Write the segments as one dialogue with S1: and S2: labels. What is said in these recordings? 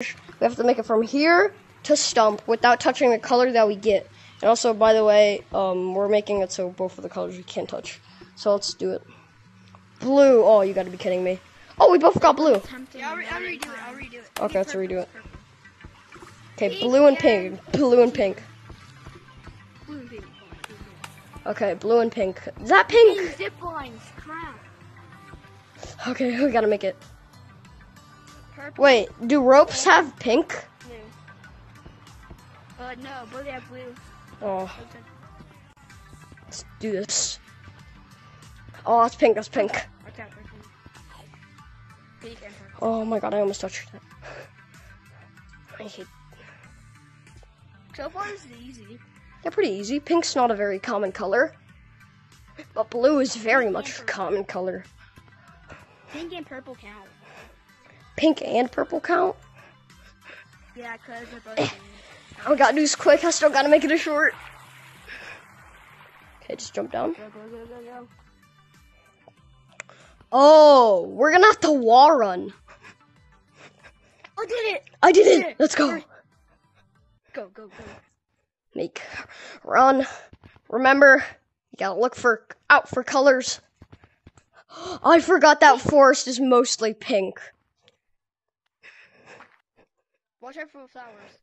S1: We have to make it from here to stump without touching the color that we get. And also, by the way, um, we're making it so both of the colors we can't touch. So let's do it. Blue. Oh, you gotta be kidding me. Oh, we both got blue.
S2: Yeah, I'll, re- I'll redo it. I'll redo it.
S1: Okay, let's redo it. Okay, blue and pink. Blue and pink.
S2: Blue and pink.
S1: Okay, blue and pink. Is that pink?
S2: Zip lines. Crap.
S1: Okay, we gotta make it.
S2: Purple.
S1: Wait, do ropes have pink?
S2: No. Uh, no, but they have blue.
S1: Oh, let's do this. Oh, that's pink. That's pink.
S2: Okay, okay. Pink and purple.
S1: Oh my god, I almost touched it. I hate.
S2: So far, it's easy.
S1: They're pretty easy. Pink's not a very common color, but blue is very much a common color.
S2: Pink and purple count.
S1: Pink and purple count.
S2: Yeah, because they're both. Eh.
S1: I gotta do this quick. I still gotta make it a short. Okay, just jump down.
S2: Go, go, go, go, go.
S1: Oh, we're gonna have to wall run.
S2: I did it!
S1: I did it. Let's go.
S2: Go, go, go.
S1: Make run. Remember, you gotta look for out for colors. I forgot that forest is mostly pink.
S2: Watch out for flowers.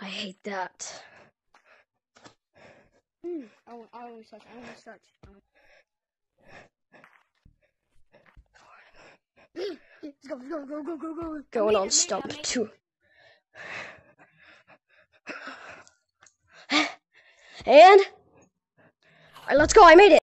S1: I hate that.
S2: Hmm. I, want- I always touch. I always touch. Let's go, go, go, go, go, go.
S1: Going
S2: Make
S1: on
S2: it, make
S1: stump
S2: it.
S1: two. And alright, let's go. I made it.